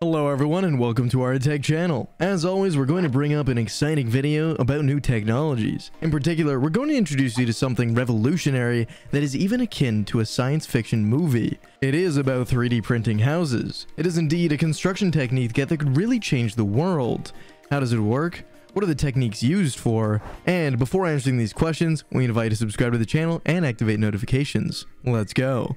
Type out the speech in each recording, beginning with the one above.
Hello everyone and welcome to aTech channel. As always, we're going to bring up an exciting video about new technologies. In particular, we're going to introduce you to something revolutionary that is even akin to a science fiction movie. It is about 3D printing houses. It is indeed a construction technique that could really change the world. How does it work? What are the techniques used for? And before answering these questions, we invite you to subscribe to the channel and activate notifications. Let's go.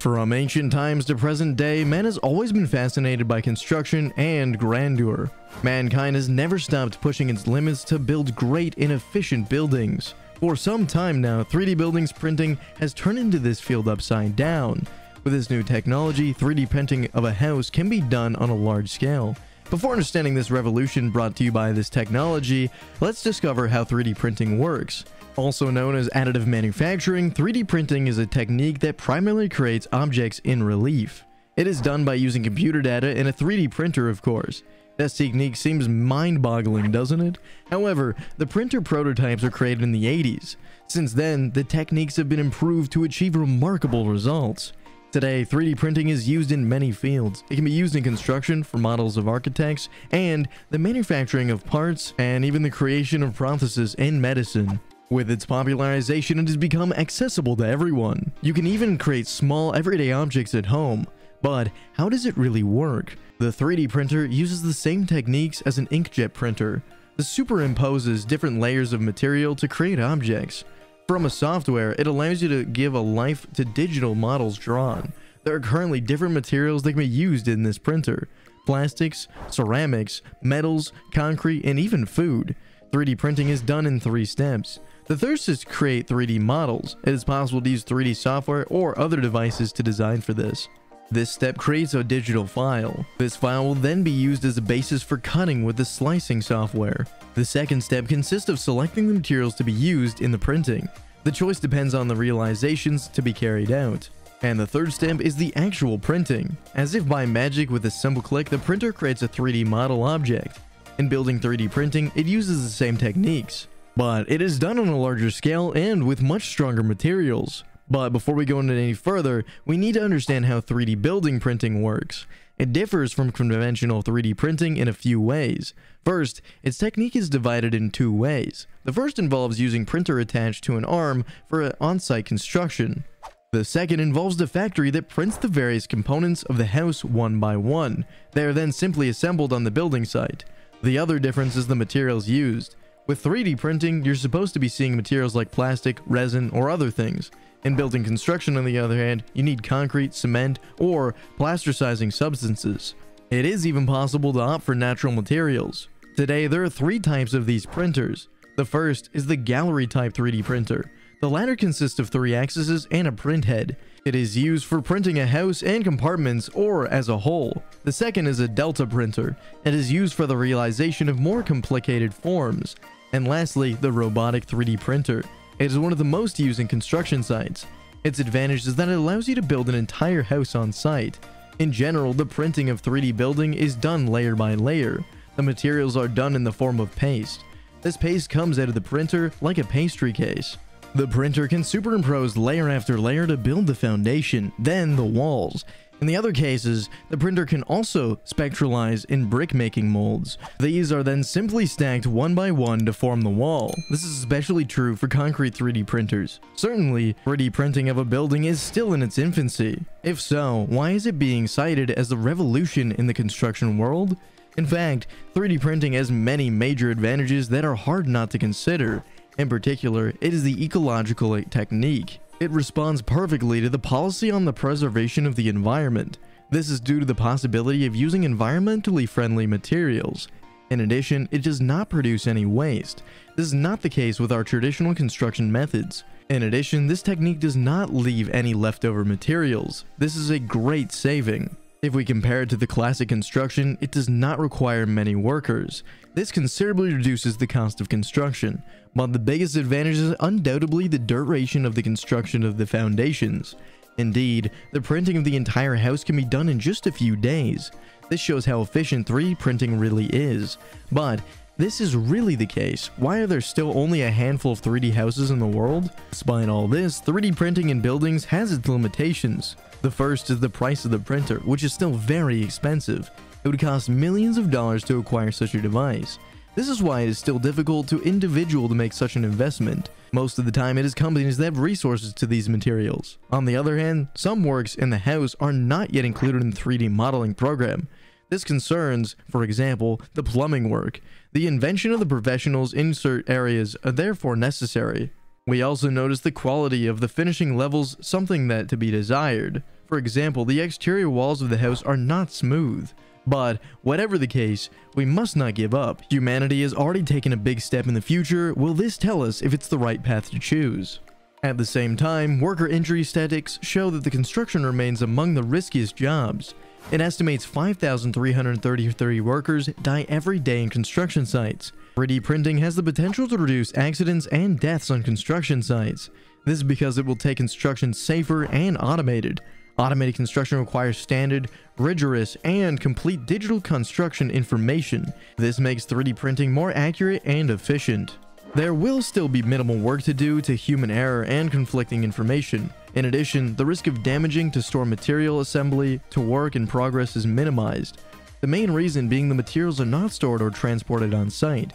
From ancient times to present day, man has always been fascinated by construction and grandeur. Mankind has never stopped pushing its limits to build great and efficient buildings. For some time now, 3D buildings printing has turned into this field upside down. With this new technology, 3D printing of a house can be done on a large scale. Before understanding this revolution brought to you by this technology, let's discover how 3D printing works. Also known as additive manufacturing, 3D printing is a technique that primarily creates objects in relief. It is done by using computer data in a 3D printer, of course. This technique seems mind-boggling, doesn't it? However, the printer prototypes were created in the 80s. Since then, the techniques have been improved to achieve remarkable results. Today, 3D printing is used in many fields. It can be used in construction for models of architects, and the manufacturing of parts, and even the creation of prostheses in medicine. With its popularization, it has become accessible to everyone. You can even create small everyday objects at home. But how does it really work? The 3D printer uses the same techniques as an inkjet printer. The superimposes different layers of material to create objects. From a software, it allows you to give a life to digital models drawn. There are currently different materials that can be used in this printer. Plastics, ceramics, metals, concrete, and even food. 3D printing is done in three steps. The thirst is to create 3D models. It is possible to use 3D software or other devices to design for this. This step creates a digital file. This file will then be used as a basis for cutting with the slicing software. The second step consists of selecting the materials to be used in the printing. The choice depends on the realizations to be carried out. And the third step is the actual printing. As if by magic with a simple click, the printer creates a 3D model object. In building 3D printing, it uses the same techniques but it is done on a larger scale and with much stronger materials. But before we go into any further, we need to understand how 3D building printing works. It differs from conventional 3D printing in a few ways. First, its technique is divided in two ways. The first involves using printer attached to an arm for on-site construction. The second involves the factory that prints the various components of the house one by one. They are then simply assembled on the building site. The other difference is the materials used. With 3D printing, you're supposed to be seeing materials like plastic, resin, or other things. In building construction, on the other hand, you need concrete, cement, or plasticizing substances. It is even possible to opt for natural materials. Today, there are three types of these printers. The first is the gantry type 3D printer. The latter consists of three axes and a print head. It is used for printing a house and compartments or as a whole. The second is a delta printer. It is used for the realization of more complicated forms. And lastly, the robotic 3D printer. It is one of the most used in construction sites. Its advantage is that it allows you to build an entire house on site. In general, the printing of 3D building is done layer by layer. The materials are done in the form of paste. This paste comes out of the printer like a pastry case. The printer can superimpose layer after layer to build the foundation, then the walls. In the other cases, the printer can also spectralize in brick-making molds. These are then simply stacked one by one to form the wall. This is especially true for concrete 3D printers. Certainly, 3D printing of a building is still in its infancy. If so, why is it being cited as the revolution in the construction world? In fact, 3D printing has many major advantages that are hard not to consider. In particular, it is the ecological technique. It responds perfectly to the policy on the preservation of the environment. This is due to the possibility of using environmentally friendly materials. In addition, it does not produce any waste. This is not the case with our traditional construction methods. In addition, this technique does not leave any leftover materials. This is a great saving. If we compare it to the classic construction, it does not require many workers. This considerably reduces the cost of construction, but the biggest advantage is undoubtedly the duration of the construction of the foundations. Indeed, the printing of the entire house can be done in just a few days. This shows how efficient 3D printing really is. But this is really the case, why are there still only a handful of 3D houses in the world? Despite all this, 3D printing in buildings has its limitations. The first is the price of the printer, which is still very expensive. It would cost millions of dollars to acquire such a device. This is why it is still difficult to individual to make such an investment. Most of the time it is companies that have resources to these materials. On the other hand, some works in the house are not yet included in the 3D modeling program. This concerns, for example, the plumbing work. The invention of the professionals insert areas are therefore necessary. We also notice the quality of the finishing levels something that to be desired. For example, the exterior walls of the house are not smooth. But whatever the case, we must not give up. Humanity has already taken a big step in the future. Will this tell us if it's the right path to choose? At the same time, worker injury statistics show that the construction remains among the riskiest jobs. It estimates 5,333 workers die every day in construction sites. 3D printing has the potential to reduce accidents and deaths on construction sites. This is because it will take construction safer and automated. Automated construction requires standard, rigorous, and complete digital construction information. This makes 3D printing more accurate and efficient. There will still be minimal work to do to human error and conflicting information. In addition, the risk of damaging to store material assembly to work in progress is minimized. The main reason being the materials are not stored or transported on site.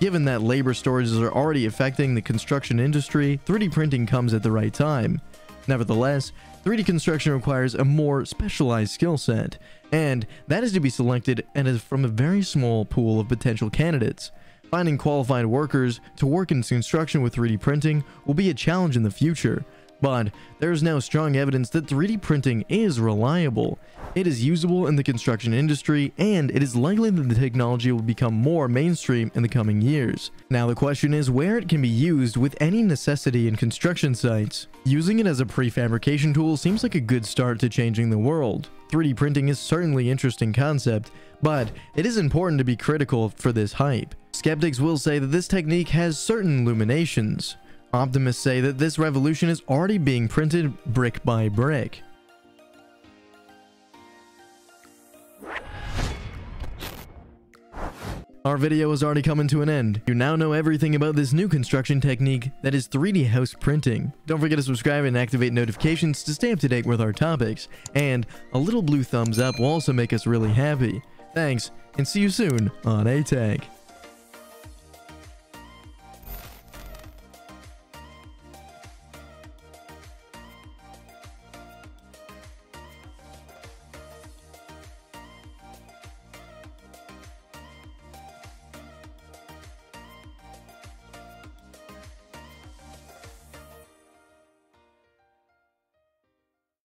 Given that labor storages are already affecting the construction industry, 3D printing comes at the right time. Nevertheless, 3D construction requires a more specialized skill set, and that is to be selected and is from a very small pool of potential candidates. Finding qualified workers to work in construction with 3D printing will be a challenge in the future, but there is now strong evidence that 3D printing is reliable. It is usable in the construction industry, and it is likely that the technology will become more mainstream in the coming years. Now the question is where it can be used with any necessity in construction sites. Using it as a prefabrication tool seems like a good start to changing the world. 3D printing is certainly interesting concept, but it is important to be critical for this hype. Skeptics will say that this technique has certain limitations. Optimists say that this revolution is already being printed brick by brick. Our video is already coming to an end. You now know everything about this new construction technique that is 3D house printing. Don't forget to subscribe and activate notifications to stay up to date with our topics. And a little blue thumbs up will also make us really happy. Thanks, and see you soon on A-Tech.